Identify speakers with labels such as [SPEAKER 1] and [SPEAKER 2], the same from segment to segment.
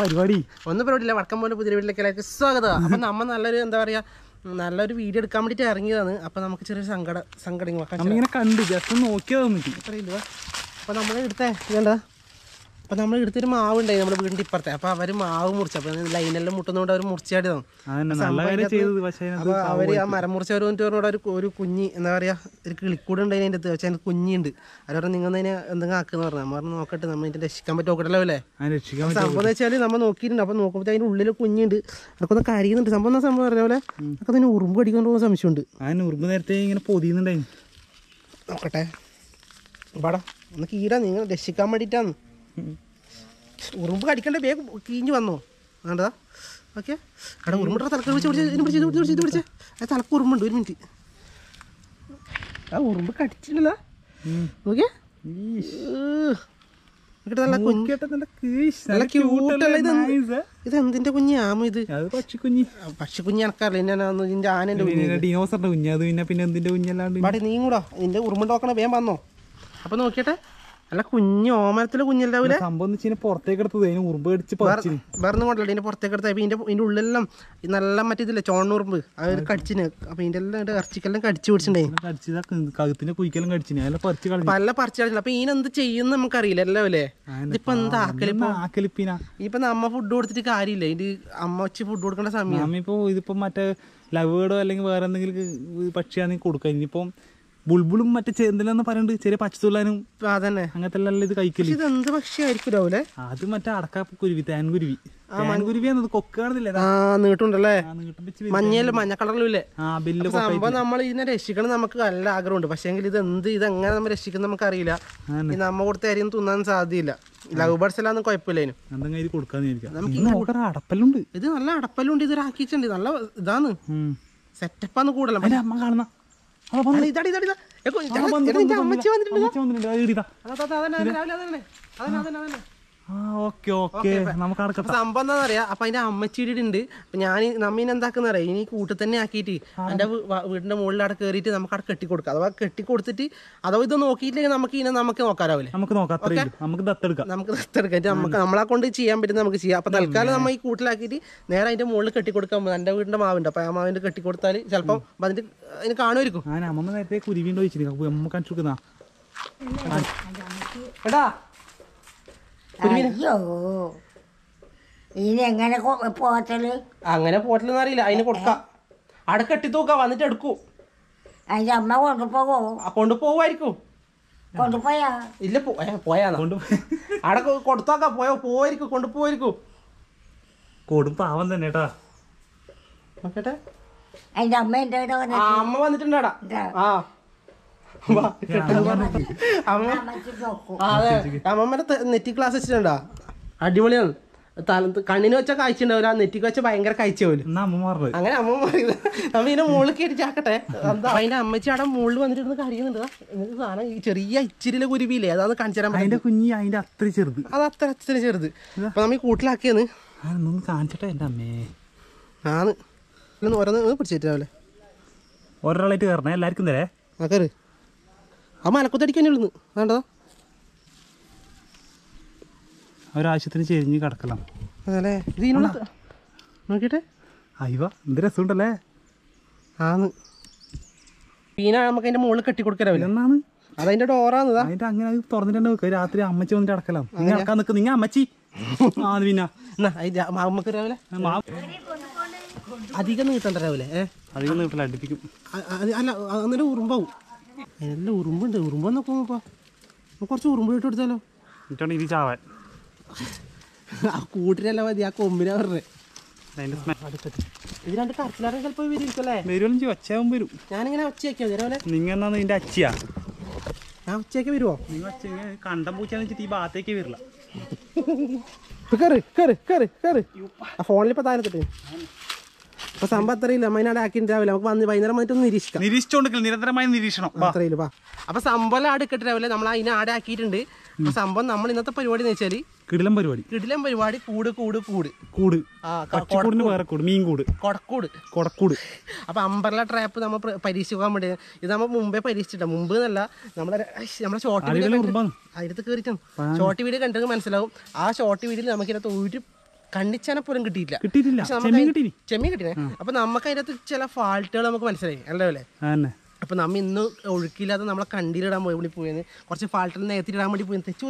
[SPEAKER 1] പരിപാടി.
[SPEAKER 2] ഒന്നും പരിപാടിയില്ല വടക്കം പോലെ പുതിയ വീട്ടിലേക്ക് സ്വാഗതം. അപ്പൊ നമ്മ നല്ലൊരു എന്താ പറയാ നല്ലൊരു വീഡിയോ എടുക്കാൻ വേണ്ടിട്ട് ഇറങ്ങിയതാണ്. അപ്പൊ നമുക്ക് ചെറിയൊരു സങ്കട സങ്കടം
[SPEAKER 1] നമ്മളിങ്ങനെ കണ്ടു ജസ്റ്റ് നോക്കിയതാ
[SPEAKER 2] അപ്പൊ നമ്മൾ എടുത്തേ ഇതെന്താ? അപ്പൊ നമ്മൾ എടുത്തൊരു മാവ് ഉണ്ടായി നമ്മുടെ വീടിന്റെ ഇപ്പുറത്തെ. അപ്പൊ അവർ മാവ് മുറിച്ചു അപ്പൊ ലൈനെല്ലാം മുട്ടുന്നതുകൊണ്ട് അവർ മുറിച്ചാടി
[SPEAKER 1] തന്നു നല്ല
[SPEAKER 2] അവർ ആ മരം മുറിച്ചവർ വന്നിട്ട് പറഞ്ഞോട് ഒരു ഒരു കുഞ്ഞി എന്താ പറയാ ഒരു കിളിക്കൂട് ഉണ്ടായി അതിന്റെ അടുത്ത് പക്ഷേ അതിന് കുഞ്ഞിണ്ട് അവർ നിങ്ങൾ അതിനെ എന്തെങ്കിലും ആക്കുന്ന പറഞ്ഞു. നമ്മൾ പറഞ്ഞു നോക്കട്ടെ നമ്മൾ ഇതിന്റെ രക്ഷിക്കാൻ പറ്റും നോക്കട്ടല്ലോ അല്ലേ? സംഭവം എന്ന് വെച്ചാൽ നമ്മൾ നോക്കിയിട്ടുണ്ട്. അപ്പൊ നോക്കുമ്പോൾ അതിന്റെ ഉള്ളിൽ കുഞ്ഞുണ്ട് അതൊക്കെ കരിയുന്നുണ്ട്. സംഭവം എന്നാ സംഭവം പറഞ്ഞ പോലെ അതൊക്കെ അതിന് ഉറുമ്പ് കടിക്കാൻ പോകുന്ന സംശയമുണ്ട്.
[SPEAKER 1] അതിന് ഉറുമ്പ് നേരത്തെ ഇങ്ങനെ പൊതിയുന്നുണ്ടായിരുന്നു
[SPEAKER 2] നോക്കട്ടെ. പാടാ ഒന്ന് കീടാ നിങ്ങൾ രക്ഷിക്കാൻ വേണ്ടിയിട്ടാണ് ഉറുമ്പ് കടിക്കേണ്ട? വേഗം കീഞ്ഞ് വന്നോ? വേണ്ടതാ. ഓക്കെ. എടാ ഉറുമ്പിട്ട തലക്ക് പിടിച്ച് പിടിച്ച് ഇതിന് പിടിച്ച് ഇത് പിടിച്ച് ഇത് പിടിച്ച്. അത് തലക്ക് ഉറുമ്പുണ്ട്. ഒരു മിനിറ്റ്. ആ ഉറുമ്പ് കടിച്ചിട്ടില്ല നോക്കിയേ. ഇതെന്തിന്റെ കുഞ്ഞ് അല്ലേ? ഇത്?
[SPEAKER 1] പക്ഷിക്കുഞ്ഞി
[SPEAKER 2] പക്ഷി കുഞ്ഞി എനക്കറിയില്ല ഇതിന്റെ ആനന്റെ കുഞ്ഞ്
[SPEAKER 1] ഡിനോസറിന്റെ കുഞ്ഞ്. അത് പിന്നെ പിന്നെ എന്തിന്റെ കുഞ്ഞല്ലാണ്ട്?
[SPEAKER 2] പാടി നീ കൂടാ. നിന്റെ ഉറുമ്പ് നോക്കണ വേഗം വന്നോ. അപ്പൊ നോക്കിയട്ടെ. അല്ല കുഞ്ഞ് ഓമനത്തിലെ കുഞ്ഞുണ്ടാവൂലേ
[SPEAKER 1] സംഭവം പുറത്തേക്ക് എടുത്തത് അതിന് ഉറുമ്പ് അടിച്ച്
[SPEAKER 2] വേറെ കൊണ്ടല്ല ഇതിന്റെ പുറത്തേക്ക് എടുത്ത ഇതിന്റെ ഇതിന്റെ ഉള്ളിലെല്ലാം നല്ല മറ്റേ ഇതില്ലേ ചോണ്ണുറുമ്പ് അത് കടിച്ചിന്. അപ്പൊ ഇതിന്റെ എല്ലാം ഇറച്ചിക്കെല്ലാം കടിച്ചു
[SPEAKER 1] പിടിച്ചിട്ടുണ്ടായിരുന്നു കുയിക്കെല്ലാം കടിച്ചിന്. പറിച്ച് കളഞ്ഞു.
[SPEAKER 2] പല പറിച്ചു കളിച്ചു അപ്പൊ ഇതിനെന്ത് ചെയ്യുന്ന നമുക്കറിയില്ല അല്ലേ? അല്ലേ ഇതിപ്പോ എന്താ ആക്കൽ ഇപ്പൊ
[SPEAKER 1] ആക്കലിപ്പിന.
[SPEAKER 2] ഇപ്പൊ നമ്മ ഫുഡ് കൊടുത്തിട്ട് കാര്യമില്ല. ഇത് അമ്മ വെച്ച് ഫുഡ് കൊടുക്കേണ്ട സമയം.
[SPEAKER 1] ഇപ്പൊ ഇതിപ്പോ മറ്റേ ലവേഡോ അല്ലെങ്കിൽ വേറെ എന്തെങ്കിലും പക്ഷിയാണെങ്കിൽ കൊടുക്കാം. ഇനിയിപ്പം ബുൾബുളും മറ്റേ ചെന്തിലെന്ന് പറയുന്നുണ്ട് ചെറിയ പച്ചത്തുള്ളാനും
[SPEAKER 2] അതന്നെ.
[SPEAKER 1] അങ്ങനത്തെ എല്ലാം ഇത്
[SPEAKER 2] കഴിക്കില്ല ഇത് എന്ത് പക്ഷിയായിരിക്കും രാവിലെ
[SPEAKER 1] അത് മറ്റേ അടക്ക കുരുവി തേൻകുരുവി. തേൻകുരുവി എന്നത്
[SPEAKER 2] ആ നീട്ടുണ്ടല്ലേ?
[SPEAKER 1] ആ നീട്ടം വെച്ച് വരും.
[SPEAKER 2] മഞ്ഞയിൽ മഞ്ഞ കളറിലും
[SPEAKER 1] ആ ബില്ല്
[SPEAKER 2] സംഭവം നമ്മൾ ഇതിനെ രക്ഷിക്കണം നമുക്ക് നല്ല ആഗ്രഹമുണ്ട്. പക്ഷേ ഇത് എന്ത് ഇത് എങ്ങനെ നമ്മൾ രക്ഷിക്കുന്ന നമുക്ക് അറിയില്ല നമ്മ കൊടുത്ത അരിയും തിന്നാൻ സാധ്യല്ല ലവ് ബേർഡ്സ് എല്ലാം കുഴപ്പമില്ല ഇതിന്
[SPEAKER 1] എന്തെങ്കിലും ഇത്
[SPEAKER 2] നല്ല അടപ്പലുണ്ട് ഇത് ആക്കിയിട്ടുണ്ട് നല്ല ഇതാണ്. സെറ്റപ്പാന്ന് കൂടുതലും
[SPEAKER 1] അമ്മ കാണുന്ന
[SPEAKER 2] അമ്മച്ചി വന്നിട്ടുണ്ട്
[SPEAKER 1] നമുക്ക്
[SPEAKER 2] സംഭവം എന്താ പറയാ അപ്പൊ അതിന്റെ അമ്മച്ചിയുടെ ഉണ്ട് അപ്പൊ ഞാൻ നമ്മീനെ എന്താക്കുന്ന അറിയാം? ഇനി കൂട്ടി തന്നെ ആക്കിയിട്ട് എന്റെ വീടിന്റെ മുകളിൽ അവിടെ കയറിയിട്ട് നമുക്ക് അവിടെ കെട്ടി കൊടുക്കാം അഥവാ കെട്ടി കൊടുത്തിട്ട് അഥവാ ഇത് നോക്കിയിട്ടില്ലെങ്കിൽ നമുക്ക് ഇനി നമുക്ക് നോക്കാറാവില്ലേ
[SPEAKER 1] നമുക്ക് നോക്കാം. നമുക്ക് ദത്തെടുക്കാം
[SPEAKER 2] നമുക്ക് ദത്തെടുക്കാം നമുക്ക് നമ്മളെ കൊണ്ട് ചെയ്യാൻ പറ്റുന്ന നമുക്ക് ചെയ്യാം. അപ്പൊ തൽക്കാലം നമ്മൾ ഈ കൂട്ടിലാക്കിയിട്ട് നേരെ അതിന്റെ മുകളിൽ കെട്ടി കൊടുക്കാൻ പോകും. എന്റെ വീടിന്റെ മാവുണ്ട് അപ്പൊ ആ മാവിന്റെ കെട്ടി കൊടുത്താൽ ചിലപ്പോ അതിന്റെ അതിന് കാണുമായിരിക്കും.
[SPEAKER 1] ഞാൻ അമ്മ നേരത്തെ കുരുവിണ്ട് വെച്ചിരിക്കും അമ്മ കാണിച്ചു കൊടുക്കുന്ന
[SPEAKER 2] എടാ
[SPEAKER 3] അയ്യോ. ഇനി എങ്ങനെ പോത്തൽ
[SPEAKER 2] അങ്ങനെ പോട്ടില്ലെന്ന് അറിയില്ല. അതിന് കൊടുക്കാം. അവിടെ കെട്ടി തോക്ക വന്നിട്ട് എടുക്കൂ.
[SPEAKER 3] അതിന്റെ അമ്മ കൊണ്ടുപോകോ
[SPEAKER 2] കൊണ്ടുപോവായിരിക്കും
[SPEAKER 3] കൊണ്ടുപോയാ?
[SPEAKER 2] ഇല്ല പോയാ അവിടെ കൊടുത്തോക്ക. പോയോ? പോയിരിക്കും കൊണ്ടുപോയിരിക്കും
[SPEAKER 1] കൊടും പാവം തന്നെ കേട്ടാ
[SPEAKER 2] നോക്കട്ടെ.
[SPEAKER 3] അതിന്റെ അമ്മ
[SPEAKER 2] അമ്മ വന്നിട്ടുണ്ടാടാ. ആ വാ. അമ്മ
[SPEAKER 3] അമ്മച്ചി നോക്കൂ
[SPEAKER 2] ആ, അതെ. തെ- നെറ്റി ക്ലാസ് വെച്ചിട്ടുണ്ടോ? അടിപൊളിയാണ്. തലത്ത് കണ്ണിന് വെച്ച കാഴ്ച ഉണ്ടാവില്ല നെറ്റിക്ക് വെച്ച ഭയങ്കര കാഴ്ച പോലും അങ്ങനെ അമ്മ പറയുന്നത്. നമ്മ ഇതിനെ മുകളിൽ കയറ്റിച്ചാക്കട്ടെ എന്താ? അതിന്റെ അമ്മച്ചി അവിടെ മുകളിൽ വന്നിട്ട്. എന്നിട്ട് സാധനം ഈ ചെറിയ ഇച്ചിരിയിലെ കുരുവിയില്ലേ? അതാണ് കാണിച്ചു തരാൻ
[SPEAKER 1] അതിന്റെ കുഞ്ഞി അതിന്റെ അത്ര ചെറുത്.
[SPEAKER 2] അത് അത്ര അത്ര ചെറുത്. അപ്പൊ നമ്മ ഈ കൂട്ടിലാക്കിയെന്ന്
[SPEAKER 1] കാണിച്ചിട്ടെ എന്റെ അമ്മേ.
[SPEAKER 2] ആന്ന്. ഓരോന്ന് പിടിച്ചിട്ടാവല്ലേ
[SPEAKER 1] ഒരാളായിട്ട് കയറണേ എല്ലാവർക്കും തരേ.
[SPEAKER 2] ആ കയറ് ആ മലക്കുത്തടിക്കാൻ ഉള്ളു വേണ്ടതാ?
[SPEAKER 1] ഒരാവശ്യത്തിന് ചെരിഞ്ഞ് കിടക്കലാം
[SPEAKER 2] അതല്ലേ? ഇത് ഇതിനുള്ള നോക്കിട്ടെ
[SPEAKER 1] അയ്യോ എന്ത് രസമുണ്ടല്ലേ?
[SPEAKER 2] ആന്ന്. പീന നമുക്ക് അതിന്റെ മുകളിൽ കെട്ടി കൊടുക്കരാവില്ല
[SPEAKER 1] എന്നാണ്?
[SPEAKER 2] അതതിന്റെ ഡോറാന്നതാ
[SPEAKER 1] അതിന്റെ അങ്ങനെ തുറന്നിട്ടുണ്ട് തുറന്നിട്ട് വെക്കുക രാത്രി അമ്മച്ചി വന്നിട്ട് അടക്കലാം നിങ്ങൾ അടക്കാൻ നിൽക്കുക നിങ്ങൾ അമ്മച്ചി. ആന്ന് പിന്നെ
[SPEAKER 2] അതിന്റെ രാവിലെ? അധികം നീട്ടണ്ട രാവിലെ ഏ?
[SPEAKER 1] അധികം നീട്ടല അടുപ്പിക്കും.
[SPEAKER 2] അല്ല അന്നേരം ഉറുമ്പാവും. അതിനെല്ലാം ഉറുമ്പുണ്ട് ഉറുമ്പ് നോക്കുമ്പോ കുറച്ച് ഉറുമ്പ് ഇട്ട് കൊടുത്താലോ?
[SPEAKER 1] എന്നിട്ടാണ് ഇത് ചാവാൻ.
[SPEAKER 2] ആ കൂട്ടിനല്ല മതി ആ കൊമ്പിനാ പറഞ്ഞത് ഇത് രണ്ട് ചിലപ്പോ
[SPEAKER 1] ഒച്ചയാവും വരും.
[SPEAKER 2] ഞാനിങ്ങനെ ഒച്ചയാക്കിയോ രാവിലെ.
[SPEAKER 1] നിങ്ങൾ എന്നാ നിന്റെ അച്ചിയാ
[SPEAKER 2] ഞാൻ ഉച്ചയ്ക്ക് വരുമോ
[SPEAKER 1] നിങ്ങൾ ഒച്ച കണ്ടം പൂച്ചാന്ന് വെച്ചിട്ട് ഈ ഭാഗത്തേക്ക് വരില്ല.
[SPEAKER 2] കയറി കയറി കയറി കയറി ആ ഫോണിൽ ഇപ്പൊ താരത്തിട്ട് അപ്പൊ സംഭവം അത്രയില്ല. അതിനാടെ ആക്കിയിട്ട് രാവിലെ നമുക്ക് വന്ന് വൈകുന്നേരം വന്നിട്ട് നിരീക്ഷിക്കാം.
[SPEAKER 1] നിരീക്ഷിച്ചോണ്ടിരിക്കൽ നിരന്തരമായ നിരീക്ഷണം.
[SPEAKER 2] അത്രയില്ല വാ. അപ്പൊ സംഭവം ആട് രാവിലെ നമ്മൾ അതിനെ ആടെ ആക്കിയിട്ടുണ്ട്. അപ്പൊ സംഭവം നമ്മൾ ഇന്നത്തെ പരിപാടി എന്ന് വെച്ചാൽ
[SPEAKER 1] കിടിലം പരിപാടി.
[SPEAKER 2] കിടിലം പരിപാടി കൂട് കൂട് കൂട്.
[SPEAKER 1] കൂട്.
[SPEAKER 2] ആ ക-
[SPEAKER 1] പച്ചക്കൂടിന് വേറെ കൂട് മീൻ കൂട്.
[SPEAKER 2] കൊടക്കൂട്.
[SPEAKER 1] കൊടക്കൂട്.
[SPEAKER 2] അപ്പൊ അമ്പർല ട്രാപ്പ് നമ്മൾ പ്ര- പരീക്ഷിക്കാൻ വേണ്ടി. ഇത് നമ്മൾ മുമ്പേ പരീക്ഷിച്ചിട്ടാ. മുമ്പ് എന്നല്ല നമ്മളെ ഐഷ്, നമ്മളെ ഷോർട്ട് വീഡിയോ അതിനകത്ത് കയറിയിട്ടും ഷോർട്ട് വീഡിയോ കണ്ടെങ്കിൽ മനസ്സിലാവും. ആ ഷോർട്ട് വീഡിയോയിൽ നമുക്ക് ഇതിനകത്ത് ഒരു കണ്ണിച്ചാനെ പോലും കിട്ടിയില്ല
[SPEAKER 1] കിട്ടിയിട്ടില്ല.
[SPEAKER 2] ചെമ്മി
[SPEAKER 1] ചെമ്മീൻ
[SPEAKER 2] കിട്ടിനെ അപ്പൊ നമുക്ക് അതിനകത്ത് ചില ഫാൾട്ടുകൾ നമുക്ക് മനസ്സിലായി. അല്ലേ അപ്പൊ നമ്മ ഇന്ന് ഒഴുക്കില്ലാതെ നമ്മളെ കണ്ടിലിടാൻ പോയി വേണ്ടി പോയത് കുറച്ച് ഫാൾട്ടിൽ നേരത്തിലിടാൻ വേണ്ടി പോയി. തെച്ചു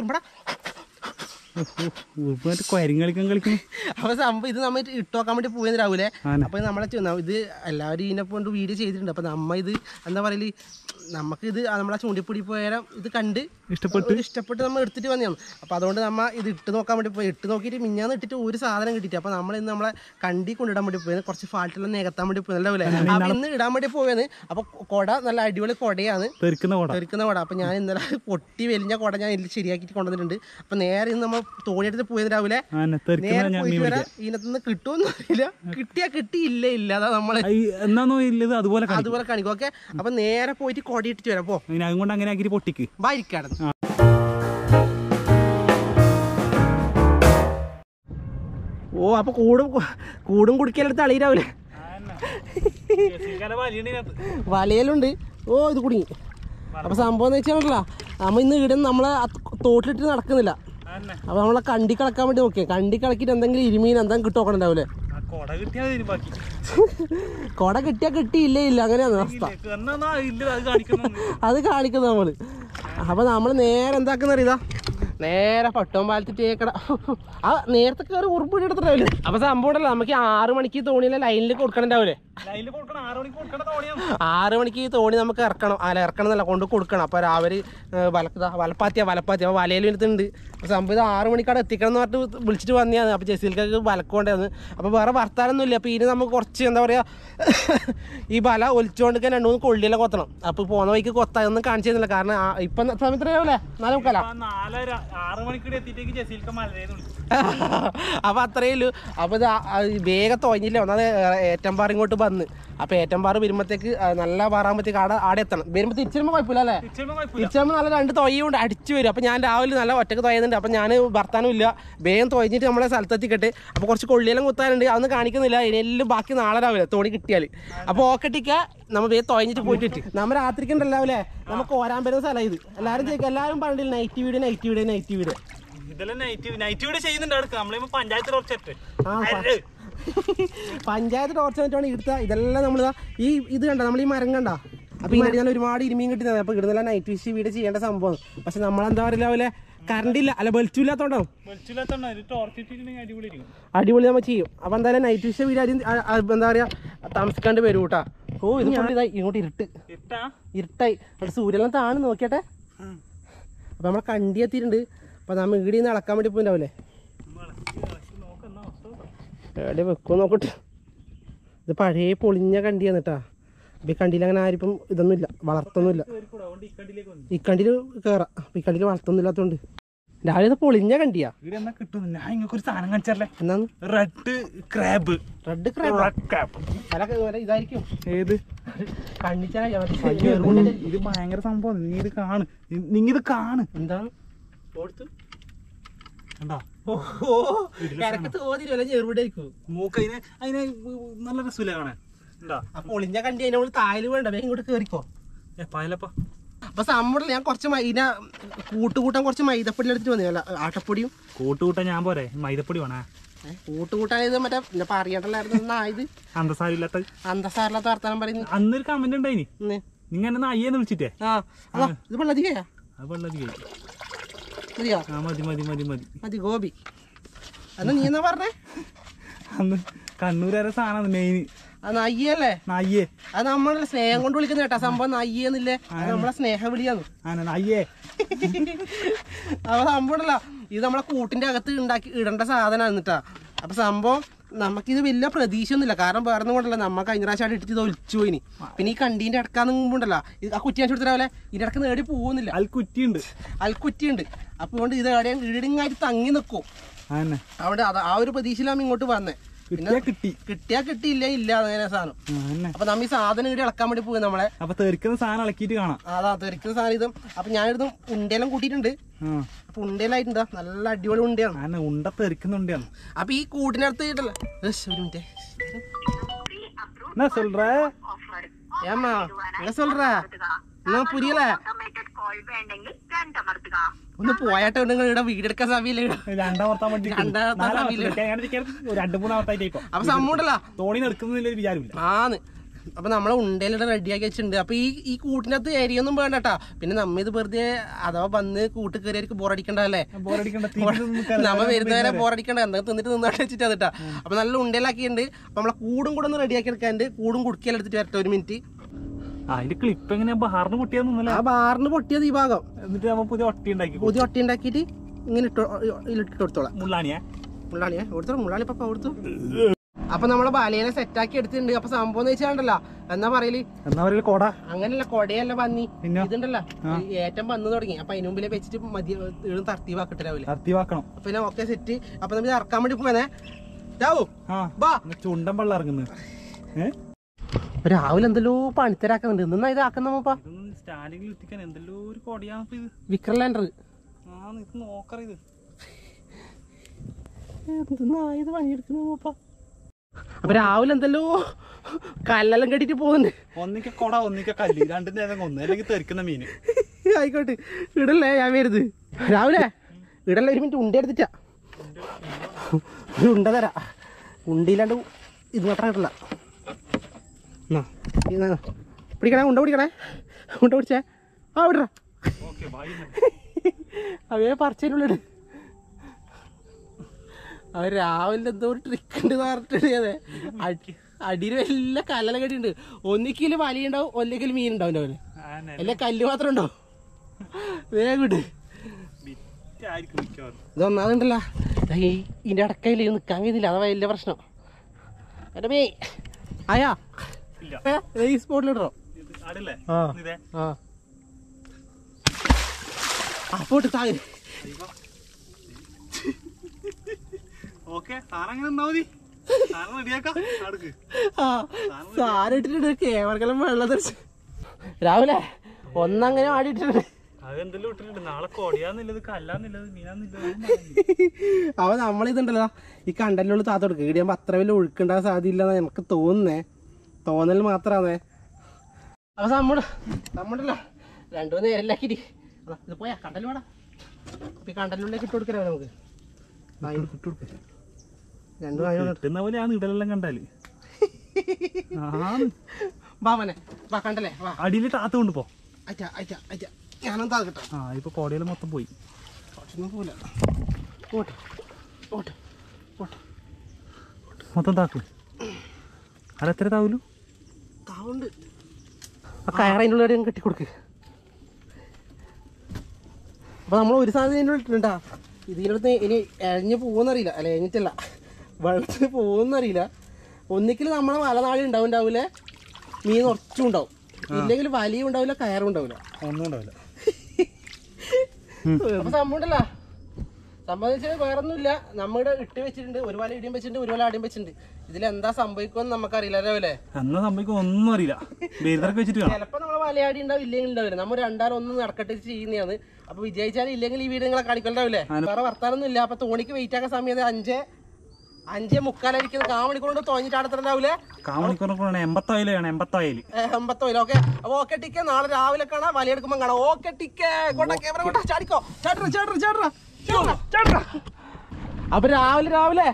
[SPEAKER 1] കളിക്കുന്നു
[SPEAKER 2] അപ്പൊ സംഭവം ഇത് നമ്മൾ ഇട്ടോക്കാൻ വേണ്ടി പോയത് രാവിലെ. അപ്പൊ നമ്മളെ ഇത് എല്ലാവരും ഇതിനെ കൊണ്ട് വീഡിയോ ചെയ്തിട്ടുണ്ട്. അപ്പൊ നമ്മ ഇത് എന്താ പറയൽ? നമുക്ക് ഇത് നമ്മളെ ചൂണ്ടിപ്പിടി പോയാലും ഇത് കണ്ട്
[SPEAKER 1] ഇഷ്ടപ്പെട്ട്?
[SPEAKER 2] ഇഷ്ടപ്പെട്ട് നമ്മൾ എടുത്തിട്ട് വന്നതാണ്. അപ്പോൾ അതുകൊണ്ട് നമ്മ ഇത് ഇട്ട് നോക്കാൻ വേണ്ടി പോയി. ഇട്ട് നോക്കിയിട്ട് മിഞ്ഞാന്ന് ഇട്ടിട്ട് ഒരു സാധനം കിട്ടിയിട്ട് അപ്പോൾ നമ്മൾ ഇന്ന് നമ്മളെ കണ്ടി കൊണ്ടിടാൻ വേണ്ടി പോയത് കുറച്ച് ഫാൾട്ടെല്ലാം നികത്താൻ വേണ്ടി പോയി. നല്ല പോലെ. ഇന്ന് ഇടാൻ വേണ്ടി പോയത് അപ്പോൾ കൊട നല്ല അടിപൊളി കൊടയാണ്.
[SPEAKER 1] തെറിക്കുന്ന കൊട.
[SPEAKER 2] തെറിക്കുന്ന കുട. അപ്പോൾ ഞാൻ ഇന്നലെ പൊട്ടി വലിഞ്ഞ കൊട ഞാൻ ഇതിൽ ശരിയാക്കിയിട്ട് കൊണ്ടുവന്നിട്ടുണ്ട്. അപ്പോൾ നേരെ ഇന്ന് നമ്മൾ തോണിയെടുത്ത് പോയത് രാവിലെ. നേരെ പോയിട്ട് വരാം. ഇതിനകത്തുനിന്ന് കിട്ടുമെന്ന് അറിയില്ല. കിട്ടിയാ കിട്ടിയില്ല ഇല്ല അതാ
[SPEAKER 1] നമ്മളെ എന്നാന്നോ ഇല്ലത് അതുപോലെ കാണിക്കും
[SPEAKER 2] അതുപോലെ കാണിക്കും. ഓക്കെ? അപ്പോൾ നേരെ പോയിട്ട് കൊട ഇട്ടിട്ട് വരാം പോ.
[SPEAKER 1] അതുകൊണ്ട് അങ്ങനെ ആക്കി പൊട്ടിക്ക്.
[SPEAKER 2] വായിരിക്കാടന്ന് ഓ അപ്പൊ കൂടും കൂടും കുടിക്കലെടുത്ത് അളിയിരാവില്ലേ വലയിലുണ്ട്. ഓ ഇത് കുടുങ്ങി. അപ്പൊ സംഭവം എന്ന് വെച്ചാൽ നമ്മ ഇന്ന് ഇവിടെ നമ്മളെ അത് തോട്ടിലിട്ട് നടക്കുന്നില്ല. അപ്പൊ നമ്മളെ കണ്ടി കളക്കാൻ വേണ്ടി നോക്കിയേ. കണ്ടി കളക്കിട്ട് എന്തെങ്കിലും ഇരുമീൻ എന്തെങ്കിലും കിട്ടോക്കണ്ടാവൂലേ
[SPEAKER 1] കൊട കിട്ടിയാൽ ബാക്കി.
[SPEAKER 2] കൊട കിട്ടിയാ കിട്ടിയില്ലേ ഇല്ല അങ്ങനെയാണ് അവസ്ഥ.
[SPEAKER 1] അത് കാണിക്കുന്നു
[SPEAKER 2] നമ്മൾ. അപ്പൊ നമ്മൾ നേരെ എന്താക്കുന്ന അറിയതാ നേരെ പട്ടവും പാലത്തിട്ട് കേക്കട. ആ നേരത്തെ കയറി ഉറുപ്പിടി എടുത്തിട്ടാവില്ലേ അപ്പൊ സംഭവം ഉണ്ടല്ലോ നമുക്ക് ആറു മണിക്ക് തോണിയിലെ ലൈനിൽ കൊടുക്കണുണ്ടാവില്ലേ?
[SPEAKER 1] ആറ് മണിക്ക്
[SPEAKER 2] ഈ തോണി നമുക്ക് ഇറക്കണം. അല്ല ഇറക്കണം എന്നല്ല കൊണ്ട് കൊടുക്കണം. അപ്പോൾ രാവിലെ വലക്കതാ വലപ്പാത്തിയ വലപ്പാത്തിയ. അപ്പോൾ വലയിൽ എടുത്തുണ്ട് അപ്പോൾ സംഭവം ഇത് ആറ് മണിക്കാട് എത്തിക്കണം എന്ന് പറഞ്ഞിട്ട് വിളിച്ചിട്ട് വന്നതാണ്. അപ്പോൾ ജസീൽക്കൊക്കെ വലക്കൊണ്ടായിരുന്നു അപ്പോൾ വേറെ വർത്താനൊന്നും ഇല്ല അപ്പോൾ ഇനി നമുക്ക് കുറച്ച് എന്താ പറയുക ഈ വല ഒലിച്ചുകൊണ്ടിരിക്കാൻ രണ്ട് മൂന്ന് കൊള്ളിയെല്ലാം കൊത്തണം. അപ്പോൾ പോകുന്ന വഴിക്ക് കൊത്താതൊന്നും കാണിച്ചു തന്നില്ല കാരണം ഇപ്പൊ സമയത്ത് രാവിലെ നാലേ മുക്കാലാ?
[SPEAKER 1] ആ നാലര ആറ് മണിക്കൂടെ എത്തിയിട്ടേക്ക് ജസീൽക്ക മലരേന്ന് വിളിച്ചു.
[SPEAKER 2] അപ്പൊ അത്രയേ ഉള്ളൂ. അപ്പൊ ഇത് വേഗം തോന്നിയില്ല. ഒന്നാമത് ഏറ്റവും ഇങ്ങോട്ട് വന്ന്. അപ്പൊ ഏറ്റവും വരുമ്പോഴത്തേക്ക് വരുമ്പത്തേക്ക് നല്ല പാറാകുമ്പോഴത്തേക്ക് ആടെ ആടെ എത്തണം. വരുമ്പോ തിരിച്ചു വരുമ്പോ കുഴപ്പമില്ല അല്ലേ?
[SPEAKER 1] തിരിച്ചുമ്പോ
[SPEAKER 2] തിരിച്ചുമ്പോൾ നല്ല രണ്ട് തൊയ്യുണ്ട് അടിച്ചു വരും. അപ്പൊ ഞാൻ രാവിലെ നല്ല ഒറ്റയ്ക്ക് തൊയ്യുന്നുണ്ട്. അപ്പൊ ഞാൻ ഭർത്താനും ഇല്ല. വേഗം തൊയ്ഞ്ഞിട്ട് നമ്മളെ സ്ഥലത്തെത്തിക്കട്ടെ. അപ്പൊ കുറച്ച് കൊള്ളിയെല്ലാം കുത്താനുണ്ട്. അതൊന്നും കാണിക്കുന്നില്ല. ഇനിയെല്ലാം ബാക്കി നാളെ രാവിലെ തോണി കിട്ടിയാൽ അപ്പൊ ഓക്കട്ടിക്ക നമ്മ വേഗം തൊയ്ഞ്ഞിട്ട് പോയിട്ട് നമ്മൾ രാത്രിക്കുണ്ടല്ലോ അല്ലേ നമുക്ക് ഓരാൻ പറ്റുന്ന സ്ഥലം ഇത്. എല്ലാവരും ചോദിക്കും എല്ലാവരും പറഞ്ഞില്ല നൈറ്റ് വീട് നൈറ്റ് വീട് നൈറ്റ് വീട്?
[SPEAKER 1] ഇതെല്ലാം നൈറ്റ് നൈറ്റ് ഇവിടെ ചെയ്യുന്നുണ്ട് അടുത്ത് നമ്മളിപ്പോ പഞ്ചായത്തിൽ കുറച്ചിട്ട്
[SPEAKER 2] പഞ്ചായത്ത് ടോർച്ച് വെച്ചാണ് ഇടുത്ത ഇതെല്ലാം നമ്മൾ ഈ ഇത് കണ്ട? നമ്മൾ ഈ മരം കണ്ട? അപ്പൊ ഈ ഞാൻ ഒരുപാട് ഇരുമീൻ കിട്ടുന്നത്. അപ്പൊ ഇടുന്നില്ല നൈറ്റ് വിഷ് വീട് ചെയ്യേണ്ട സംഭവം. പക്ഷെ നമ്മളെന്താ പറയുക പോലെ കറണ്ട് ഇല്ല. അല്ല വെളിച്ചില്ലാത്തോണ്ടോ അടിപൊളി നമ്മൾ ചെയ്യും. അപ്പൊ എന്തായാലും നൈറ്റ് വിഷ് വീട് എന്താ പറയാ താമസിക്കാണ്ട് വരും കേട്ടാ ഓ ഇത് ഇങ്ങോട്ട് ഇരുട്ട്.
[SPEAKER 1] ഇട്ടാ
[SPEAKER 2] ഇരുട്ടായി. അവിടെ സൂര്യനെല്ലാം താണ് നോക്കിയട്ടെ? അപ്പൊ നമ്മളെ കണ്ടി എത്തിയിട്ടുണ്ട്. അപ്പൊ നമ്മൾ ഇവിടെ നിന്ന് അളക്കാൻ വേണ്ടി പോയിണ്ടാവില്ലേ എവിടെ വെക്കുമോ നോക്കട്ടെ. ഇത് പഴയ പൊളിഞ്ഞ കണ്ടിയാണ് കേട്ടാ അപ്പം ഈ കണ്ടിയിൽ അങ്ങനെ ആരിപ്പം ഇതൊന്നുമില്ല വളർത്തൊന്നുമില്ല.
[SPEAKER 1] അതുകൊണ്ട് ഈ കണ്ടിലേക്ക് വന്നു
[SPEAKER 2] ഈ കണ്ടിയിൽ കയറാം അപ്പം ഈ കണ്ടിയിൽ വളർത്തൊന്നുമില്ലാത്തതുകൊണ്ട് രാവിലെ ഇത് പൊളിഞ്ഞ കണ്ടിയാ.
[SPEAKER 1] Red crab.
[SPEAKER 2] Red crab? ഇതായിരിക്കും.
[SPEAKER 1] ഏത്? ഇത് ഭയങ്കര സംഭവം. നീ ഇത് കാണ്. നീ ഇത് കാണ്.
[SPEAKER 2] എന്താണ്? ഓടുത്തു
[SPEAKER 1] കണ്ടാ
[SPEAKER 2] ഓ ഇടയ്ക്ക് തോന്നിയില്ല ചെറുപിടായിരിക്കും
[SPEAKER 1] മൂക്ക് അതിനെ അതിനെ നല്ല രസമില്ല കാണാൻ?
[SPEAKER 2] അപ്പൊ ഒളിഞ്ഞ കണ്ടി അതിനോട് തായൽ വേണ്ട? വേഗം ഇങ്ങോട്ട് കേറിക്കോ.
[SPEAKER 1] പായലപ്പ.
[SPEAKER 2] അപ്പൊ സംഭവം ഞാൻ കുറച്ച് മൈന കൂട്ടുകൂട്ടാൻ കുറച്ച് മൈദപ്പൊടി എടുത്തിട്ട് വന്നു. അല്ല ആട്ടപ്പൊടിയും.
[SPEAKER 1] കൂട്ടുകൂട്ടാൻ ഞാൻ പോരെ. മൈദപ്പൊടി വേണേ.
[SPEAKER 2] കൂട്ടുകൂട്ടായത് മറ്റേ പിന്നെ പറയണ്ടല്ലായിരുന്നു. ആയത്
[SPEAKER 1] അന്തസാരില്ലാത്ത.
[SPEAKER 2] അന്തസാറില്ലാത്ത വർത്താനം പറയുന്നു.
[SPEAKER 1] അന്നൊരു കമന്റ് ഉണ്ടായിനി.
[SPEAKER 2] ഇന്ന്.
[SPEAKER 1] നിങ്ങ എന്നെ നായ്യെന്ന് വിളിച്ചിട്ടേ.
[SPEAKER 2] ആ ഇത് വെള്ളതികയാ
[SPEAKER 1] അത് വെള്ളതി
[SPEAKER 2] മതിയോ?
[SPEAKER 1] മതി മതി മതി മതി.
[SPEAKER 2] മതി ഗോപി. അന്ന് നീ എന്നാ പറഞ്ഞേ?
[SPEAKER 1] അന്ന് കണ്ണൂരാരെ സാധനം മെയിൻ
[SPEAKER 2] നയ്യല്ലേ?
[SPEAKER 1] നയ്യേ.
[SPEAKER 2] അത് നമ്മളെ സ്നേഹം കൊണ്ട് വിളിക്കുന്ന കേട്ടാ. സംഭവം നയ്യെന്നില്ലേ അത് നമ്മളെ സ്നേഹ വിളിയാന്ന്
[SPEAKER 1] നായ്യേ.
[SPEAKER 2] അപ്പൊ സംഭവം ഇത് നമ്മളെ കൂട്ടിന്റെ അകത്ത് ഉണ്ടാക്കി ഇടേണ്ട സാധനമാണ് എന്നിട്ടാ. അപ്പൊ സംഭവം നമുക്കിത് വലിയ പ്രതീക്ഷയൊന്നുമില്ല. കാരണം വേറെ ഒന്നും കൊണ്ടല്ല. നമ്മൾ കഴിഞ്ഞ പ്രാവശ്യം ഇട്ടിട്ട് ഇത് ഒലിച്ചു പോയിനി പിന്നെ ഈ കണ്ടീന്റെ ഇടക്കാന്ന് മുമ്പുണ്ടല്ലോ. ഇത് ആ കുറ്റി കാണിച്ചു കൊടുത്തരാവലെ ഇതിന്റെ ഇടയ്ക്ക് നേടി പോകുന്നില്ല
[SPEAKER 1] അൽ കുറ്റിയുണ്ട്
[SPEAKER 2] അൽ കുറ്റിയുണ്ട് അപ്പൊ കൊണ്ട് ഇത് എവിടെയും ഇടിങ്ങായിട്ട് തങ്ങി നിൽക്കും
[SPEAKER 1] ആന്നെ
[SPEAKER 2] അവിടെ അത് ആ ഒരു പ്രതീക്ഷയിലാണ് ഇങ്ങോട്ട് വന്നേ
[SPEAKER 1] കിട്ടിയാ കിട്ടി
[SPEAKER 2] കിട്ടിയാ കിട്ടിയില്ല ഇല്ല അങ്ങനെ സാധനം
[SPEAKER 1] ആന്നെ
[SPEAKER 2] അപ്പൊ നമ്മ ഈ സാധനം ഇവിടെ ഇളക്കാൻ വേണ്ടി പോയി നമ്മളെ
[SPEAKER 1] അപ്പൊ തെറിക്കുന്ന സാധനം ഇളക്കിയിട്ട് കാണാം
[SPEAKER 2] അതാ തെറിക്കുന്ന സാധനം ഇതും അപ്പൊ ഞാനിത് ഉണ്ടയെല്ലാം കൂട്ടിയിട്ടുണ്ട്
[SPEAKER 1] ആ
[SPEAKER 2] അപ്പൊ ഉണ്ടയിലായിട്ടുണ്ട് നല്ല അടിപൊളി ഉണ്ടയാണ്
[SPEAKER 1] ആന ഉണ്ട തെറിക്കുന്നുണ്ട്
[SPEAKER 2] അപ്പൊ ഈ കൂട്ടിനടുത്ത് കിട്ടല്ല ഒരു മിനിറ്റ്
[SPEAKER 1] എന്നാ சொல்ற
[SPEAKER 2] ஏம்மா என்ன சொல்ற இன்னும் புரியல
[SPEAKER 4] വേണ്ടെങ്കിൽ
[SPEAKER 2] ഒന്ന് പോയാട്ടെ നിങ്ങൾ ഇവിടെ വീടെടുക്കാൻ സമയമില്ല?
[SPEAKER 1] രണ്ടാമത്താൻ
[SPEAKER 2] അപ്പൊ
[SPEAKER 1] സംഭവമുണ്ടല്ലോ തോണി
[SPEAKER 2] ആന്ന്. അപ്പൊ നമ്മളെ ഉണ്ടേലിടെ റെഡിയാക്കി വെച്ചിട്ടുണ്ട്. അപ്പൊ ഈ ഈ കൂട്ടിനകത്ത് ഏരിയൊന്നും വേണ്ട പിന്നെ നമ്മ ഇത് വെറുതെ അഥവാ വന്ന് കൂട്ട് കയറിയവർക്ക് ബോറടിക്കണ്ടല്ലേ നമ്മ വരുന്നവരെ ബോറടിക്കണ്ട. എന്തൊക്കെ തിന്നിട്ട് നിന്നാട്ട് വെച്ചിട്ട് അതിട്ടാ അപ്പൊ നല്ല ഉണ്ടേലാക്കിയിട്ടുണ്ട്. അപ്പൊ നമ്മളെ കൂടും കൂടെ ഒന്ന് റെഡിയാക്കി എടുക്കാണ്ട് കൂടും കുടുക്കിയാലെടുത്തിട്ട് വരട്ടെ ഒരു മിനിറ്റ്
[SPEAKER 1] അതിന്റെ ക്ലിപ്പ് എങ്ങനെയാ? ബഹാറിന് പൊട്ടിയാന്നല്ല
[SPEAKER 2] ആ ബാറിന് പൊട്ടിയത് ഈ ഭാഗം.
[SPEAKER 1] എന്നിട്ട് നമ്മ പുതിയ ഒട്ടി ഉണ്ടാക്കി
[SPEAKER 2] പുതിയ ഒട്ടി ഉണ്ടാക്കിയിട്ട് ഇങ്ങനെ ഇട്ടോ ഇതിലിട്ട് കൊടുത്തോളാം.
[SPEAKER 1] മുള്ളാണിയാ?
[SPEAKER 2] മുള്ളാണിയാ? കൊടുത്തോ? മുള്ളാണി പപ്പ കൊടുത്തു? അപ്പൊ നമ്മളെ ബാലേനെ സെറ്റാക്കി എടുത്തിട്ടുണ്ട്. അപ്പൊ സംഭവം എന്ന് വെച്ചാണ്ടല്ലോ. എന്നാ പറയൽ?
[SPEAKER 1] എന്നാ പറയൽ? കോട.
[SPEAKER 2] അങ്ങനല്ല കൊടയല്ല പന്നി? ഇതുണ്ടല്ലോ. ഏറ്റം വന്നു തുടങ്ങി. അപ്പൊ അതിന് മുമ്പിലെ വെച്ചിട്ട് മതി ഇടും തർത്തീവാക്കിട്ട് രാവിലെ
[SPEAKER 1] അർത്തിവാക്കണം
[SPEAKER 2] അപ്പൊ പിന്നെ ഓക്കെ സെറ്റ് അപ്പൊ നമ്മൾ ഇറക്കാൻ വേണ്ടി
[SPEAKER 1] പോവാനേ ചുണ്ടൻ പള്ളിറങ്ങുന്നു ഇറങ്ങുന്നത് ഏഹ്
[SPEAKER 2] രാവിലെ എന്തല്ലോ പണിത്തരാക്കുന്നുണ്ട്. എന്നാ ഇത് ആക്കുന്നപ്പ
[SPEAKER 1] സ്റ്റാൻഡിങ്ങിൽ എത്തിക്കാൻ എന്തെല്ലോ ഒരു കൊടയാണ് ഇത്. ആ ഇത് നോക്കറ ഇത്.
[SPEAKER 2] എന്തെന്നാ ഇത് പണിയെടുക്കുന്നപ്പ അപ്പൊ രാവിലെ എന്തല്ലോ കല്ലെല്ലാം കെട്ടിട്ട് പോകുന്നുണ്ട്.
[SPEAKER 1] ഒന്നിക്ക കൊട ഒന്നിക്ക കല്ലി. രണ്ടിന്റെ ഏതെങ്കിലും ഒന്ന് അല്ലെങ്കിൽ തെറിക്കുന്ന മീന്.
[SPEAKER 2] ആയിക്കോട്ടെ. ഇടല്ലേ ഞാൻ വരുത്. രാവിലെ? ഇടല്ലേ ഒരു മിനിറ്റ് ഉണ്ട എടുത്തിട്ടാ. ഉണ്ട തരാ. ഉണ്ടിയിലാണ്ട് ഇത് മാത്രം കിട്ടില്ല എന്നാ, പിടിക്കണേ ഉണ്ട പിടിക്കണേ. ഉണ്ട പിടിച്ചേ. ആ വിടറ അവയെ പറിച്ചതിനുള്ളിട് അവർ രാവിലെ എന്തോ ഒരു ട്രിക്ക് ഉണ്ട് പറഞ്ഞിട്ട് അതെ. അടിയിൽ വല്ല കല്ലല കടിയുണ്ട് ഒന്നിക്കിൽ വലിയുണ്ടാവും ഒന്നിക്കിൽ മീൻ ഉണ്ടാവും അവന് അല്ലെ കല്ല് മാത്രം ഉണ്ടാവും വേഗം ഇട്.
[SPEAKER 1] ആയിരിക്കും മിക്കവാറും.
[SPEAKER 2] ഇത് ഒന്നാമതുണ്ടല്ലോ. ദാ ഈ ഇതിന്റെ അടക്കയിൽ നിക്കാൻ കഴിയുന്നില്ല. അതാ വലിയ പ്രശ്നം. അയാ ആയാ. ഈ സ്പോട്ടിലിടോ അപ്പോട്ട് താഴെ.
[SPEAKER 1] ഓക്കെ സാധനം അങ്ങനെ നിന്നാ മതി സാധനം
[SPEAKER 2] ആ സാരം ഇട്ടിട്ടുണ്ട് കേവർക്കെല്ലാം വെള്ളം തെറിച്ച് രാവിലെ ഒന്നങ്ങനെ ആടിയിട്ടുണ്ട്
[SPEAKER 1] അതെന്തെല്ലാം ഇട്ടിട്ടുണ്ട്. നാളെ കൊടിയാന്നില്ലത് കല്ലാന്നില്ലത് മീനാന്നില്ലത്
[SPEAKER 2] അവ നമ്മളിതുണ്ടല്ലോ ഈ കണ്ടല്ലുള്ള താത്ത കൊടുക്കുക അത്ര വലിയ ഒഴുക്കുണ്ടാകാൻ സാധ്യതയില്ലെന്ന് എനിക്ക് തോന്നുന്നേ. തോന്നൽ മാത്രാന്നേ. അപ്പൊ നമ്മുടെ നമ്മുടെ രണ്ടു മൂന്ന് ഇത് പോയാ കണ്ടൽ വേടാ. ഇപ്പൊ ഈ കണ്ടലിനുള്ളിലേക്ക് ഇട്ട് കൊടുക്കലോ നമുക്ക്. രണ്ടു
[SPEAKER 1] കിട്ടുന്ന പോലെയാണ് ഇടലെല്ലാം കണ്ടാൽ.
[SPEAKER 2] വാ മനെ വാ കണ്ടല്ലേ വാ.
[SPEAKER 1] അടിയിൽ താത്ത കൊണ്ട് പോ. ആ ഇപ്പൊ കോടയിൽ മൊത്തം പോയി.
[SPEAKER 2] കുറച്ചൊന്നും പോലെ ഓട്ടെ ഓട്ടെ ഓട്ടെ
[SPEAKER 1] മൊത്തം താക്ക്. അത് എത്ര താവൂലു?
[SPEAKER 2] താവുണ്ട് ആ കയറതിന്റെ ഉള്ളിൽ കെട്ടി കൊടുക്ക് അപ്പൊ നമ്മൾ ഒരു സാധനം ഇതിന്റെ ഉള്ളിൽ ഇട്ടിട്ടുണ്ടാ? ഇതിനടുത്ത് ഇനി എഴഞ്ഞ് പോകുന്നറിയില്ല അല്ല ഇഴഞ്ഞിട്ടല്ല വെള്ളത്തിൽ പോകുന്നറിയില്ല ഒന്നിക്കൽ നമ്മളെ മലനാടി ഉണ്ടാവും ഉണ്ടാവൂലേ മീൻ കുറച്ചും ഉണ്ടാവും. ഇല്ലെങ്കിൽ വലിയും ഉണ്ടാവില്ല കയറും ഉണ്ടാവില്ല.
[SPEAKER 1] ഒന്നും ഉണ്ടാവില്ല.
[SPEAKER 2] അപ്പൊ സംഭവം ഉണ്ടല്ലോ. സംഭവം വെച്ചാൽ ഒന്നുമില്ല നമ്മുടെ ഇട്ട് വെച്ചിട്ടുണ്ട്. ഒരു വല ഇടിയും വെച്ചിട്ടുണ്ട് ഒരു വല അടിയും വെച്ചിട്ടുണ്ട്. ഇതിൽ എന്താ സംഭവിക്കുമെന്ന് നമുക്കറിയില്ല രാവിലെ
[SPEAKER 1] എന്നാ സംഭവിക്കും ഒന്നും അറിയില്ല. വേരുതറൊക്കെ വെച്ചിട്ട്
[SPEAKER 2] ചിലപ്പോ നമ്മളെ വലയാടി ഉണ്ടാവും ഇല്ലെങ്കിൽ ഉണ്ടാവില്ല. നമ്മൾ രണ്ടാളും ഒന്നും നടക്കട്ടെ ചെയ്യുന്നതാണ്. അപ്പൊ വിജയിച്ചാലും ഇല്ലെങ്കിൽ ഈ വീട് നിങ്ങളെ കാണിക്കണ്ടാവില്ലേ വേറെ വർത്താനൊന്നും ഇല്ല. അപ്പൊ തോണിക്ക് വെയിറ്റ് ആക്കാൻ സമയത്ത് അഞ്ച് അഞ്ചേ മുക്കാലായിരിക്കും. കാമണിക്കൊണ്ട് തോന്നിട്ട് അടുത്തുണ്ടാവില്ലേ
[SPEAKER 1] കാമണിക്കൂറിനെ എൺപത്തായാലാണ് എൺപത്തായാൽ.
[SPEAKER 2] എൺപത്തോയില്ല ഓക്കെ. അപ്പൊ ഓക്കെ ടിക്കേ. നാളെ രാവിലെ കാണാം. വലയെടുക്കുമ്പോ കാണാം. ഓക്കെ ടിക്കേ. കൊണ്ട ക്യാമറ കൊണ്ട. ചാടിക്കോ. ചാടറ ചാടറ. ചാടറ ചാടറ. അപ്പൊ രാവിലെ രാവിലെ?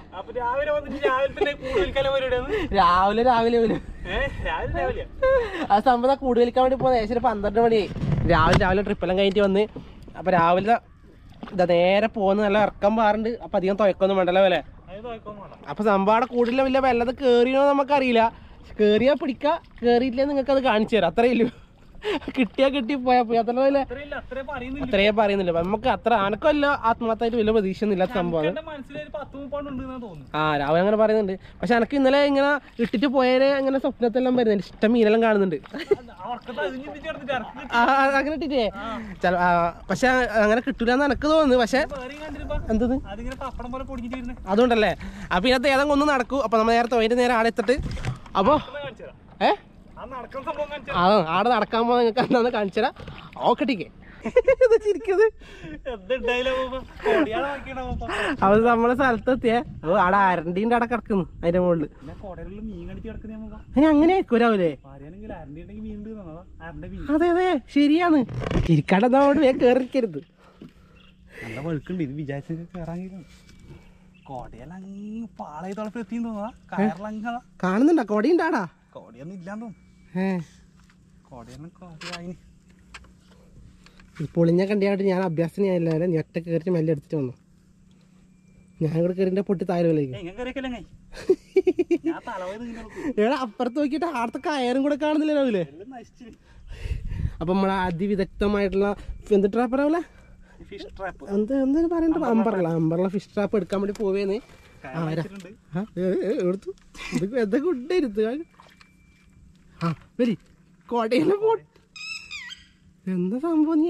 [SPEAKER 1] രാവിലെ രാവിലെ കൂടുതൽ
[SPEAKER 2] വരും. ആ സംഭവം കൂടുതലിക്കാൻ വേണ്ടി പോകുന്നത് ഏകദേശം പന്ത്രണ്ട് മണിയായി രാവിലെ രാവിലെ ട്രിപ്പെല്ലാം കഴിഞ്ഞിട്ട് വന്ന്. അപ്പൊ രാവിലെ ഇതാ നേരെ പോകുന്ന നല്ല ഇറക്കം പാറുണ്ട്. അപ്പൊ അധികം തുഴക്കൊന്നും വേണ്ടല്ലോ പോലെ അപ്പൊ സംഭവം അവിടെ കൂടുതലും വലിയ വെള്ളത് കേറിയോ നമുക്കറിയില്ല. കേറിയാ പിടിക്കുക കേറിയിട്ടില്ലേ നിങ്ങൾക്ക് അത് കാണിച്ചു തരാം. അത്രയല്ലോ ഇല്ലു കിട്ടിയാ കിട്ടി പോയാ. പോയി അത്ര
[SPEAKER 1] അത്രയില്ല അത്രേ പറയുന്നില്ല.
[SPEAKER 2] നമുക്ക് അത്ര അനക്കല്ല ആത്മാർത്ഥമായിട്ട് വലിയ പ്രതീക്ഷ ഒന്നും ഇല്ലാത്ത സംഭവമാണ്
[SPEAKER 1] തോന്നുന്നു
[SPEAKER 2] ആ രാവിലെ അങ്ങനെ പറയുന്നുണ്ട്. പക്ഷെ അനക്ക് ഇന്നലെ ഇങ്ങനെ ഇട്ടിട്ട് പോയാലേ അങ്ങനെ സ്വപ്നത്തെല്ലാം വരുന്നുണ്ട്. ഇഷ്ടം മീനെല്ലാം കാണുന്നുണ്ട്. അങ്ങനെ ഇട്ടിട്ടേ. ചില പക്ഷെ അങ്ങനെ കിട്ടൂലെന്ന് അനക്ക് തോന്നുന്നു പക്ഷെ എന്തത് അതുകൊണ്ടല്ലേ? അപ്പൊ ഇതിനകത്ത് ഏതെങ്കിലും ഒന്ന് നടക്കൂ. അപ്പൊ നമ്മൾ നേരത്തെ അതിന്റെ നേരെ ആടെ എത്തിട്ട്. അപ്പൊ ഏഹ്
[SPEAKER 1] ആ
[SPEAKER 2] ആടെ നടക്കാൻ പോകുന്ന നിങ്ങൾക്ക് എന്താന്ന് കാണിച്ചാ ഓക്കെ ടീക്കേ അവർ നമ്മളെ സ്ഥലത്തെത്തിയ. ആടെ അരണ്ടീന്റെ അവിടെ കിടക്കുന്നു അതിന്റെ അതിന് അങ്ങനെ
[SPEAKER 1] ആയിക്കോരാവൂലേ
[SPEAKER 2] അതെ അതെ ശരിയാണ്. ഇരിക്കാണ്ട് അവിടെ വേഗം കേറിക്കരുത്
[SPEAKER 1] നല്ല വഴുക്കുണ്ട് ഇത് കോടയെല്ലാം
[SPEAKER 2] കാണുന്നുണ്ടോ? കൊടിയുണ്ടാടാ
[SPEAKER 1] കോടയൊന്നും ഇല്ലാന്ന് തോന്നുന്നു.
[SPEAKER 2] പൊളിഞ്ഞ കണ്ടിയായിട്ട് ഞാൻ അഭ്യാസത്തിന് നീ ഞെട്ട കയറി മെല്ലെ എടുത്തിട്ട് വന്നു. ഞാൻ ഇവിടെ കയറിന്റെ പൊട്ടി താഴ്വലേക്ക്
[SPEAKER 1] ഇങ്ങനെ
[SPEAKER 2] എടാ അപ്പുറത്ത് നോക്കിയിട്ട് ആടത്തെ കയറും കൂടെ
[SPEAKER 1] കാണുന്നില്ല രാവിലെ?
[SPEAKER 2] അപ്പൊ നമ്മളെ അതിവിദഗ്ധമായിട്ടുള്ള എന്ത്
[SPEAKER 1] ട്രാപ്പ്
[SPEAKER 2] എന്ത് എന്താണ് പറയുന്നത്? അമ്പറല അമ്പറല ഫിഷ് ട്രാപ്പ് എടുക്കാൻ വേണ്ടി പോവേന്ന്. ആരാ? എടുത്തു. എന്തൊക്കെ എന്താ കൊണ്ടിരുത്ത് ആ വരി. കോടയിലെ പോ എന്താ സംഭവം നീ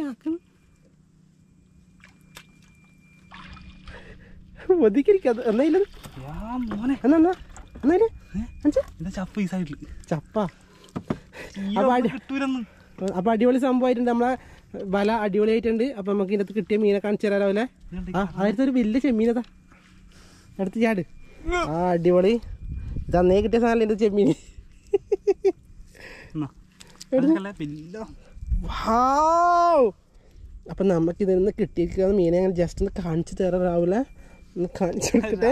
[SPEAKER 2] ഒതുക്കിരിക്കാത് എന്നാ
[SPEAKER 1] സൈഡിൽ
[SPEAKER 2] ചപ്പ അപ്പൊ അടിപൊളി സംഭവമായിട്ടുണ്ട് നമ്മളെ വല അടിപൊളിയായിട്ടുണ്ട്. അപ്പൊ നമുക്ക് ഇതിനകത്ത് കിട്ടിയ മീനെ കാണിച്ചു തരാലോ അല്ലേ? ആ അതായത് ഒരു വലിയ ചെമ്മീനതാ എടുത്ത് ചാട്. ആ അടിപൊളി. ഇത് അന്നേ കിട്ടിയ സാധനം എന്റെ ചെമ്മീൻ? വാവ്! അപ്പൊ നമുക്ക് ഇതിൽ നിന്ന് കിട്ടിയിരിക്കുന്ന മീനെ അങ്ങനെ ജസ്റ്റ് ഒന്ന് കാണിച്ചു തരാം രാവിലെ ഒന്ന് കാണിച്ചു കൊടുക്കട്ടെ.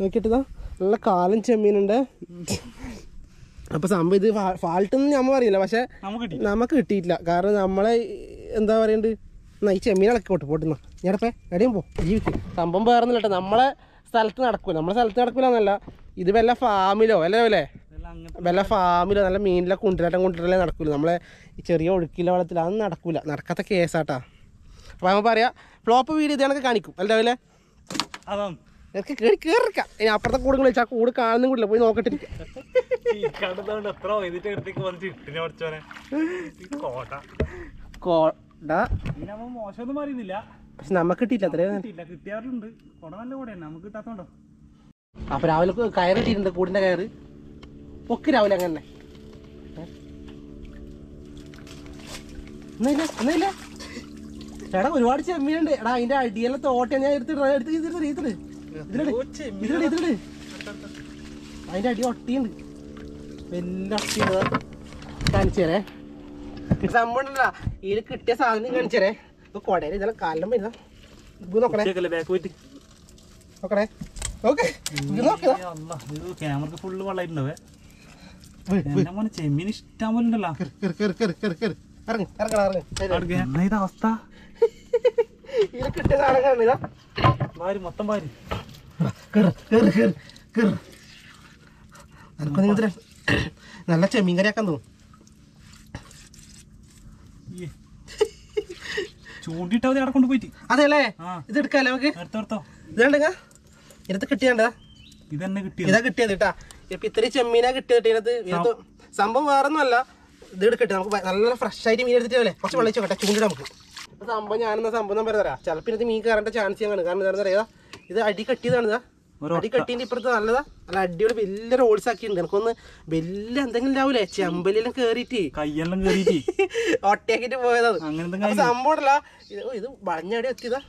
[SPEAKER 2] നോക്കിയിട്ടതാ നല്ല കാലം ചെമ്മീനുണ്ട്. അപ്പൊ സംഭവം ഇത് ഫാൾട്ട് ഒന്നും നമ്മൾ അറിയില്ല പക്ഷെ
[SPEAKER 1] നമുക്ക്
[SPEAKER 2] കിട്ടിയിട്ടില്ല. കാരണം നമ്മളെ എന്താ പറയണ്ട്? എന്നാ ഈ ചെമ്മീൻ കൊട്ട് പോട്ട് പോട്ടുന്ന ഞാനപ്പേ എവിടെയും പോ. ജീവിക്കും സംഭവം വേറൊന്നുമില്ല കേട്ടോ നമ്മളെ സ്ഥലത്ത് നടക്കൂല. നമ്മളെ സ്ഥലത്ത് നടക്കൂലെന്നല്ല ഇത് വല്ല ഫാമിലോ അല്ലേ അല്ലേ വല്ല ഫാമിലോ നല്ല മീനിലെ കുണ്ടിലാട്ടം കുണ്ടിലേ നടക്കില്ല നമ്മളെ ഈ ചെറിയ ഒഴുക്കിലെ വെള്ളത്തിൽ അതൊന്നും നടക്കൂല. നടക്കാത്ത കേസാട്ടാ. അപ്പോൾ നമ്മൾ പറയാം ഫ്ലോപ്പ് വീഡിയോ ഇത് കണക്ക് കാണിക്കും. അല്ലേ രാവിലെ
[SPEAKER 1] അതാണ്
[SPEAKER 2] എനിക്ക് കയറി കയറിക്കാം ഇനി അപ്പുറത്തെ കൂടെ വിളിച്ചാൽ കൂട് കാണുന്നും കൂടില്ല. പോയി നോക്കട്ടിരിക്കാം
[SPEAKER 1] ഈ കണ്ടതുകൊണ്ട് എത്ര വന്നിട്ട് ഇട്ടിനെ പഠിച്ചോനെ ഈ കോട്ട
[SPEAKER 2] കോട
[SPEAKER 1] പിന്നെ നമ്മ മോശമൊന്നും
[SPEAKER 2] പക്ഷെ നമുക്ക് കിട്ടിയില്ല. അത്രയും അപ്പൊ രാവിലെ കു- കയറ് ഇട്ടിട്ടുണ്ട് കൂടിന്റെ കയറ്. പൊക്ക് രാവിലെ അങ്ങനെ? ഒന്നുമില്ല ഒന്നുമില്ല. എടാ ഒരുപാട് ചെമ്മീനുണ്ട്. എടാ അതിന്റെ അടിയെല്ലാം തോട്ട ഞാൻ എടുത്തിട്ട് എടുത്ത് ഇതിലിട് ഇതിലിട് ഇതിലിട് അതിന്റെ അടി ഒട്ടിയുണ്ട്. വലിയ ഒട്ടിയുണ്ട് കാണിച്ചേരേ സംഭവം ഇതിൽ കിട്ടിയ സാധനം കാണിച്ചേരേ ഇപ്പൊ കൊടയിൽ ഇതെല്ലാം കാലം വരുന്ന ഇത് നോക്കണേ. നോക്കണേ. ഓക്കെ ഇത്
[SPEAKER 1] ക്യാമറക്ക് ഫുള്ള് വെള്ളമായിട്ടുണ്ടാവേ. എന്നെ മോനെ ചെമ്മീൻ ഇഷ്ടം പോലെ ഉണ്ടല്ലോ. എന്നാ ഇത് അവസ്ഥ? വാരി മൊത്തം വാരി.
[SPEAKER 2] നല്ല ചെമ്മീൻ കറി ആക്കാൻ തോന്നും.
[SPEAKER 1] ചൂണ്ടിട്ടാ അവിടെ കൊണ്ടുപോയിട്ട്
[SPEAKER 2] അതെല്ലേ ഇത് എടുക്കാല്ലേ നമുക്ക്?
[SPEAKER 1] എടുത്തോ എടുത്തോ.
[SPEAKER 2] ഇത് കണ്ടുക ഇതിനകത്ത് കിട്ടിയാണ്ടാ
[SPEAKER 1] ഇതന്നെ കിട്ടിയത്.
[SPEAKER 2] ഇതാ കിട്ടിയത് കേട്ടാ. ഇപ്പൊ ഇത്രയും ചെമ്മീനാ കിട്ടിയത് ഇതിനകത്ത്. ഇതിനകത്ത് സംഭവം വേറൊന്നും അല്ല ഇത് എടുക്കട്ടെ നമുക്ക് നല്ല ഫ്രഷ് ആയിട്ട് മീൻ എടുത്തിട്ടല്ലേ കുറച്ച് വെള്ളം ചോട്ടെ ചൂണ്ടിടാം നമുക്ക്. സംഭവം ഞാനെന്ന സംഭവം പറയാം തരാം ചിലപ്പോൾ ഇതിനകത്ത് മീൻ കയറേണ്ട ചാൻസ് ഞാൻ കാണും കാരണം എന്താണെന്ന് അറിയാം ഇത് അടി കെട്ടിയതാണ് ഇതാ. അടി കെട്ടിന്റെ ഇപ്പുറത്ത് നല്ലതാ. നല്ല അടിപൊളി വലിയ റോൾസ് ആക്കിയിട്ടുണ്ട്. എനിക്കൊന്ന് വലിയ എന്തെങ്കിലും ഉണ്ടാവൂലേ? ചെമ്പലിലും കേറിയിട്ട്.
[SPEAKER 1] കയ്യെല്ലാം കേറിയിട്ട്.
[SPEAKER 2] ഒട്ടയാക്കിട്ട് പോയതാണ്. സംഭവം ഉണ്ടല്ല. ഇത് ഇത് വളഞ്ഞടി എത്തിയതാ.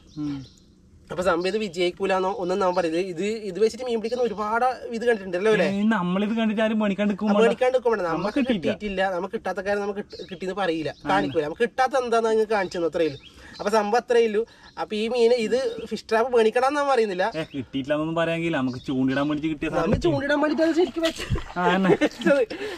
[SPEAKER 2] അപ്പൊ സംഭവം ഇത് വിജയിക്കൂലെന്നോ ഒന്നും നമ്മൾ പറയുന്നത് ഇത് ഇത് വെച്ചിട്ട് മീൻ പിടിക്കുന്ന ഒരുപാട് ഇത് കണ്ടിട്ടുണ്ടല്ലോ അല്ലേ?
[SPEAKER 1] നമ്മളിത് കണ്ടിട്ട് ആരും പണിക്കാണ്ട് നിൽക്കുമ്പോ
[SPEAKER 2] നിൽക്കുമ്പോൾ നമുക്ക് കിട്ടിയിട്ടില്ല. നമുക്ക് കിട്ടാത്ത കാര്യം നമുക്ക് കിട്ടിന്ന് കിട്ടിയെന്ന് പറയില്ല. കാണിക്കൂല. നമുക്ക് കിട്ടാത്ത എന്താന്ന് നിങ്ങൾ കാണിച്ചു അത്രയേ അപ്പൊ സംഭവം അത്രേ ഉള്ളൂ. അപ്പൊ ഈ മീൻ ഇത് ഫിഷ് ട്രാപ്പ് മേടിക്കണം എന്നാ പറയുന്നില്ല.
[SPEAKER 1] കിട്ടിയിട്ടില്ലെന്നൊന്നും പറയാമെങ്കിൽ നമുക്ക് ചൂണ്ടിടാൻ വേണ്ടി കിട്ടിയ
[SPEAKER 2] നമ്മൾ ചൂണ്ടിടാൻ വേണ്ടി ശരിക്കും വെച്ചത്.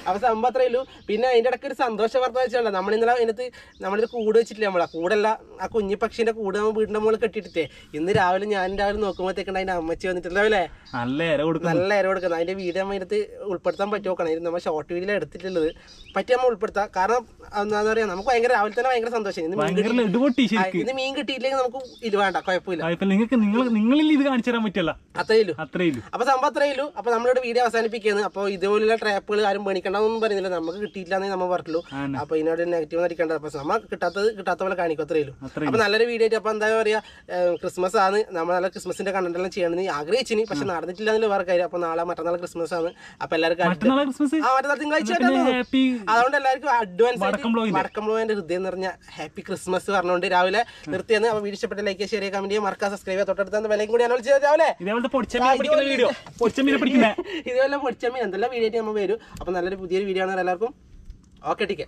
[SPEAKER 2] അപ്പൊ സംഭവം അത്രേ ഉള്ളൂ. പിന്നെ അതിന്റെ ഇടയ്ക്ക് ഒരു സന്തോഷ വാർത്ത വെച്ചാൽ നമ്മൾ ഇന്നലെ അതിനകത്ത് നമ്മളിത് കൂട് വെച്ചിട്ടില്ല നമ്മളെ. കൂടല്ല ആ കുഞ്ഞു പക്ഷിന്റെ കൂട് നമ്മൾ വീടിന്റെ മുകളിൽ കെട്ടിയിട്ടേ ഇന്ന് രാവിലെ ഞാൻ രാവിലെ നോക്കുമ്പോഴത്തേക്കാണ് അതിന്റെ അമ്മച്ചി വന്നിട്ടുണ്ടാവില്ലേ
[SPEAKER 1] നല്ല ഇര കൊടുക്കുന്നത്
[SPEAKER 2] നല്ല ഇര കൊടുക്കുന്നത് അതിന്റെ വീഡിയോ നമ്മൾ ഇതിനകത്ത് ഉൾപ്പെടുത്താൻ പറ്റുമോ നോക്കണം. ഇത് നമ്മൾ ഷോർട്ട് വീഡിയോ എടുത്തിട്ടുള്ളത്. പറ്റി നമ്മൾ ഉൾപ്പെടുത്താം. കാരണം എന്താ പറയാ നമുക്ക് ഭയങ്കര രാവിലെ തന്നെ ഭയങ്കര സന്തോഷം. ഇന്ന് മീൻ കിട്ടിയില്ലെങ്കിൽ നമുക്ക് ഇത് വേണ്ട കുഴപ്പമില്ല.
[SPEAKER 1] ഇപ്പൊ നിങ്ങൾക്ക് നിങ്ങൾ നിങ്ങളിൽ ഇത് കാണിച്ചു തരാൻ പറ്റില്ല.
[SPEAKER 2] അത്രേ ഉള്ളൂ.
[SPEAKER 1] അത്രേ
[SPEAKER 2] അപ്പൊ സംഭവം അത്രേ ഉള്ളൂ. അപ്പൊ നമ്മളിവിടെ വീഡിയോ അവസാനിപ്പിക്കുകയാണ്. അപ്പോൾ ഇതുപോലുള്ള ട്രാപ്പുകൾ ആരും മേടിക്കണ്ടെന്നൊന്നും പറയുന്നില്ല. നമുക്ക് കിട്ടിയില്ലെന്നേ നമ്മൾ പറഞ്ഞുള്ളൂ. അപ്പൊ ഇതിനോട് നെഗറ്റീവ് അടിക്കേണ്ടത് അപ്പൊ നമ്മൾ കിട്ടാത്തത് കിട്ടാത്ത പോലെ കാണിക്കും. അത്രേ ഉള്ളൂ.
[SPEAKER 1] അത്രേ
[SPEAKER 2] അപ്പൊ നല്ലൊരു വീഡിയോ ആയിട്ട് അപ്പൊ എന്താ പറയാ ക്രിസ്മസ് ആണ്. നമ്മൾ നല്ല ക്രിസ്മസിന്റെ കണ്ടന്റ് എല്ലാം ചെയ്യണമെന്ന് ആഗ്രഹിച്ചിനി. പക്ഷെ നടന്നിട്ടില്ല എന്നുള്ള വേറെ കാര്യം. അപ്പൊ നാളെ മറ്റന്നാൾ ക്രിസ്മസ് ആണ്. അപ്പൊ എല്ലാവർക്കും ആ മറ്റന്നാൾ തിങ്കളാഴ്ച
[SPEAKER 1] ഹാപ്പി
[SPEAKER 2] അതുകൊണ്ട് എല്ലാവർക്കും അഡ്വാൻസ്
[SPEAKER 1] വടക്കം ബ്ലോഗിന്റെ.
[SPEAKER 2] ഹൃദയം നിറഞ്ഞ ഹാപ്പി ക്രിസ്മസ് പറഞ്ഞുകൊണ്ട് രാവിലെ നിർത്തിയെന്ന് അപ്പൊ ലൈക്ക് ചെയ്യാൻ കമന്റ് മറക്കാൻ സബ്സ്ക്രൈബ് ചെയ്യാൻ തൊട്ടടുത്ത വിലയും കൂടി അനൗൺസ് ചെയ്ത് രാവിലെ
[SPEAKER 1] ഇതേപോലത്തെ പൊടിച്ചമ്മീനെ പിടിക്കുന്ന വീഡിയോ പൊടിച്ചമ്മീനെ പിടിക്കുന്ന.
[SPEAKER 2] ഇതുപോലെ പൊടിച്ചമ്മ എന്തെല്ലാം വീഡിയോ ആയിട്ട് നമ്മൾ വരും. അപ്പൊ നല്ലൊരു പുതിയൊരു വീഡിയോ ആണ് എല്ലാവർക്കും. ഓക്കെ ടീക്കെ.